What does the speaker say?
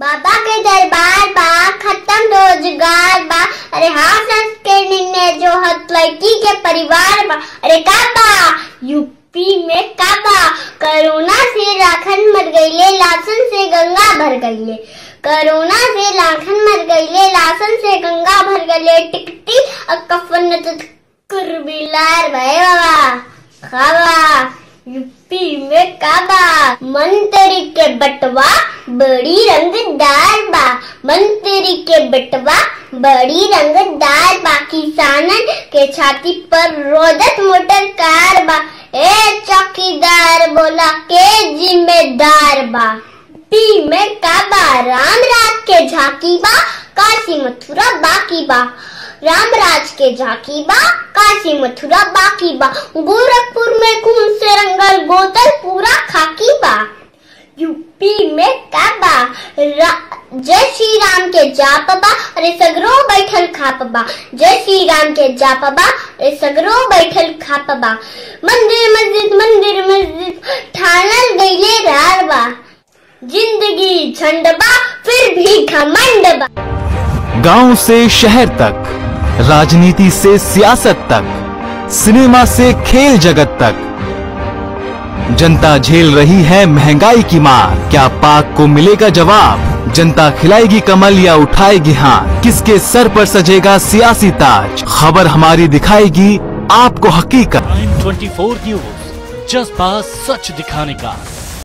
बाबा के दरबार बा, खत्म रोज़गार बा। अरे हाँ सस के निन्ने जो हत लड़की के परिवार बा। अरे का बा यूपी में का बा कोरोना से लाखन मर गईले लासन से गंगा भर गईले। कोरोना से लाखन मर गईले लासन से गंगा भर गईले। टिकटी और कफन तो कुरबिलार भय बाबा। खावा यूपी में काबा मंत्री के बटवा बड़ी रंगदार बा मंत्री के बटवा बड़ी रंगदार बा किसानन के छाती पर रोदत मोटर कार बा ए चौकीदार बोला के जिम्मेदार बा पी में काबा राम राज के झांकी बा काशी मथुरा बाकी बा रामराज के झांकी बा काशी मथुरा बाकी बा गोरखपुर में खून से रंगल बोतल पूरा खाकी बा यूपी में काबा जय श्री राम के जाप बा अरे सगरो बैठल खाप बा जय श्री राम के जाप बा अरे सगरो बैठल खाप बा मंदिर मस्जिद मंदिर मस्जिद ठानल गईले रार बा ज़िंदगी झंड बा फिर भी घमंड बा गाँव से शहर तक, राजनीति से सियासत तक, सिनेमा से खेल जगत तक। जनता झेल रही है महँगाई की मार, क्या पाक को मिलेगा जवाब? जनता खिलाएगी कमल या उठाएगी हाथ किसके सर पर सजेगा सियासी ताज? खबर हमारी दिखाएगी आपको हकीकत। ट्वेंटी 24 न्यूज़ जज्बा सच दिखाने का।